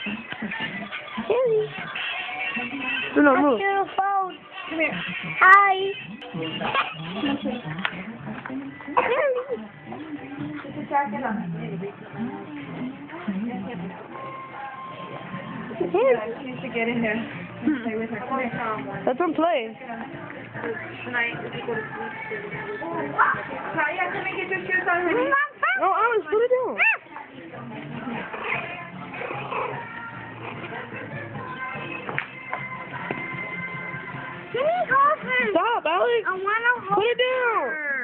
Harry. Do not move. your phone? Come here. Hi. Harry. She needs to get in there and play with her. Come here. Let them play. Tonight, you go to sleep. Kaya, come and get your shoes on, honey. No, Alice, put it down. Stop, Alex. I want to hold Put it down. her.